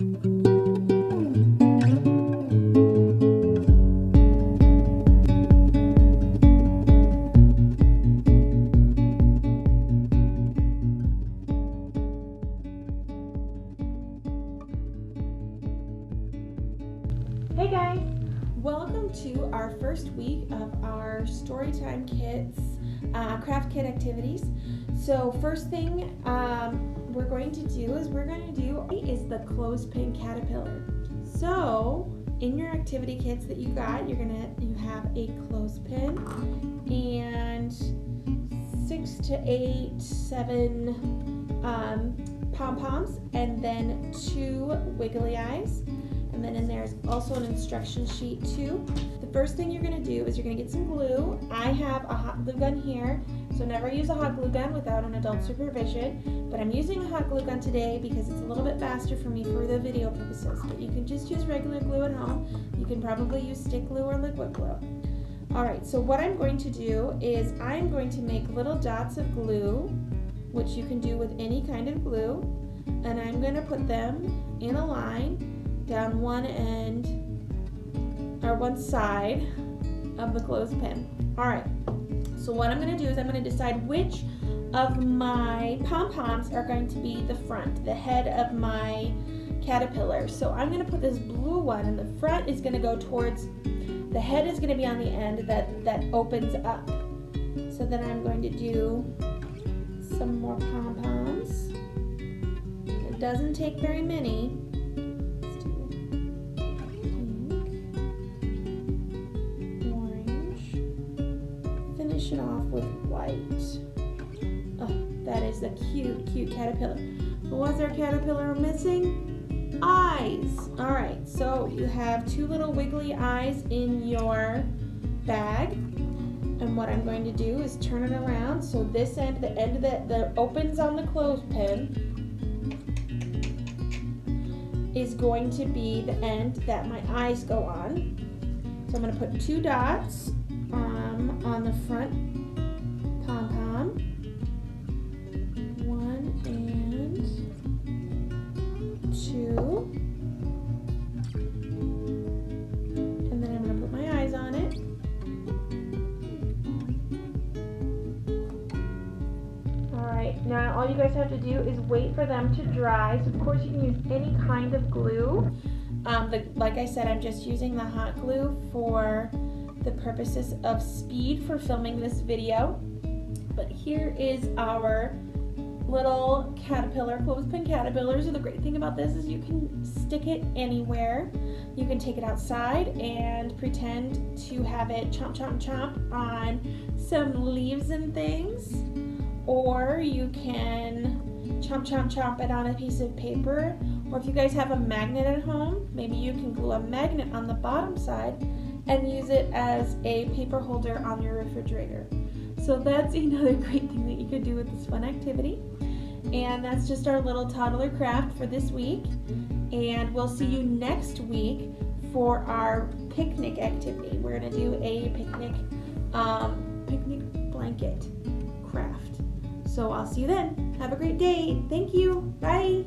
Hey guys, welcome to our first week of our Storytime Kits uh, craft kit activities. So first thing um, we're going to do is we're going to do is the clothespin caterpillar. So in your activity kits that you got, you're gonna you have a clothespin and six to eight, seven um, pom poms, and then two wiggly eyes and then in there is also an instruction sheet too. The first thing you're gonna do is you're gonna get some glue. I have a hot glue gun here, so never use a hot glue gun without an adult supervision, but I'm using a hot glue gun today because it's a little bit faster for me for the video purposes, but you can just use regular glue at home. You can probably use stick glue or liquid glue. Alright, so what I'm going to do is I'm going to make little dots of glue, which you can do with any kind of glue, and I'm going to put them in a line down one end or one side of the clothespin. All right, so what I'm gonna do is I'm gonna decide which of my pom-poms are going to be the front, the head of my caterpillar. So I'm gonna put this blue one and the front is gonna go towards, the head is gonna be on the end that, that opens up. So then I'm going to do some more pom-poms. It doesn't take very many. Off with white. Oh, that is a cute, cute caterpillar. But what's our caterpillar missing? Eyes. All right, so you have two little wiggly eyes in your bag. And what I'm going to do is turn it around. So this end, the end that, that opens on the clothespin is going to be the end that my eyes go on. So I'm going to put two dots on the front pom pom. One and two. And then I'm going to put my eyes on it. Alright, now all you guys have to do is wait for them to dry. So of course you can use any kind of glue. Um, the, like I said, I'm just using the hot glue for purposes of speed for filming this video. But here is our little caterpillar, clothespin caterpillars. And the great thing about this is you can stick it anywhere. You can take it outside and pretend to have it chomp, chomp, chomp on some leaves and things. Or you can chomp, chomp, chomp it on a piece of paper. Or if you guys have a magnet at home, maybe you can glue a magnet on the bottom side and use it as a paper holder on your refrigerator. So that's another great thing that you could do with this fun activity. And that's just our little toddler craft for this week. And we'll see you next week for our picnic activity. We're gonna do a picnic um, picnic blanket craft. So I'll see you then. Have a great day. Thank you. Bye.